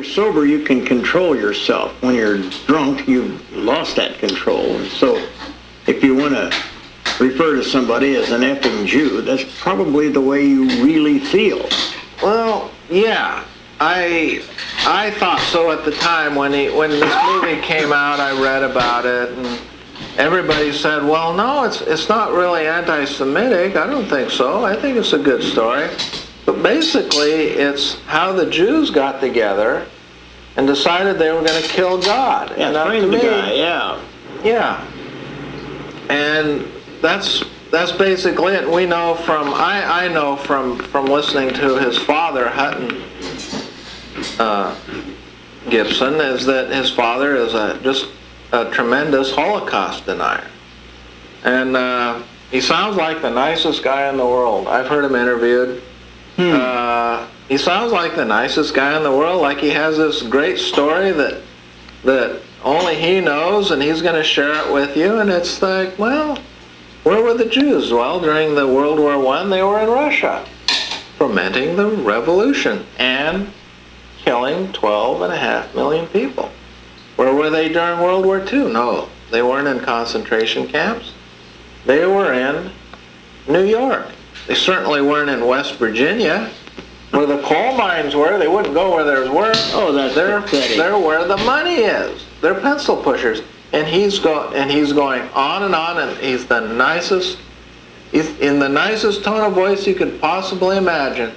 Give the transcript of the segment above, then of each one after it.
you're sober, you can control yourself. When you're drunk, you've lost that control. And so, if you want to refer to somebody as an effing Jew, that's probably the way you really feel. Well, yeah. I I thought so at the time when he when this movie came out. I read about it, and everybody said, "Well, no, it's it's not really anti-Semitic. I don't think so. I think it's a good story." But basically, it's how the Jews got together and decided they were going to kill God. Yeah, and find the me- guy. Yeah. yeah. And that's that's basically it. We know from I, I know from from listening to his father Hutton uh, Gibson is that his father is a just a tremendous Holocaust denier, and uh, he sounds like the nicest guy in the world. I've heard him interviewed. Uh, he sounds like the nicest guy in the world. Like he has this great story that that only he knows, and he's going to share it with you. And it's like, well, where were the Jews? Well, during the World War One, they were in Russia, fomenting the revolution and killing 12 and a half million people. Where were they during World War II? No, they weren't in concentration camps. They were in New York. They certainly weren't in West Virginia, where the coal mines were. They wouldn't go where there's work. Oh, that's They're pathetic. they're where the money is. They're pencil pushers, and he's go and he's going on and on, and he's the nicest. He's in the nicest tone of voice you could possibly imagine.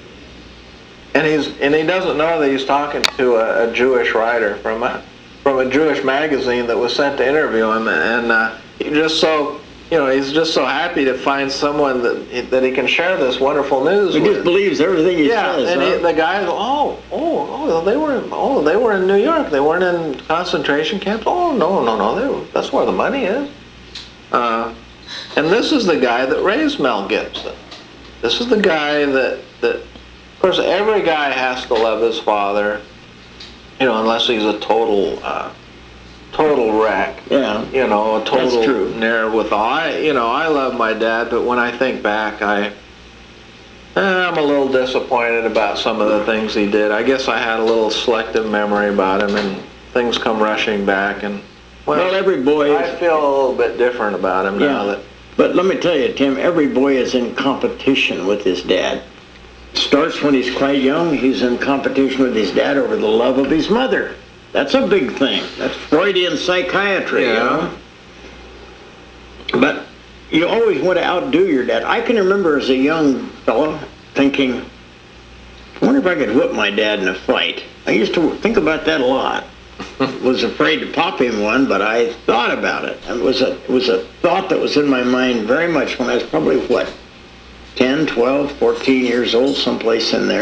And he's and he doesn't know that he's talking to a, a Jewish writer from a from a Jewish magazine that was sent to interview him, and uh, he just so you know he's just so happy to find someone that that he can share this wonderful news He with. just believes everything he Yeah, says. and huh? he, the guy, oh, oh, oh, they were, oh, they were in New York. They weren't in concentration camps. Oh, no, no, no, they were, that's where the money is. Uh, and this is the guy that raised Mel Gibson. This is the guy that, that, of course, every guy has to love his father, you know, unless he's a total, uh, total wreck yeah. you know, a total That's true. wherewithal. I, you know, I love my dad, but when I think back, I, eh, I'm a little disappointed about some of the things he did. I guess I had a little selective memory about him, and things come rushing back, and well, Well, every boy I feel a little bit different about him now. Yeah. That but let me tell you, Tim, every boy is in competition with his dad. Starts when he's quite young, he's in competition with his dad over the love of his mother. That's a big thing. That's Freudian psychiatry, you Yeah. know? But you always want to outdo your dad. I can remember as a young fellow thinking, I wonder if I could whip my dad in a fight. I used to think about that a lot. was afraid to pop him one, but I thought about it. It was a it was a thought that was in my mind very much when I was probably what 10, 12, 14 years old, someplace in there.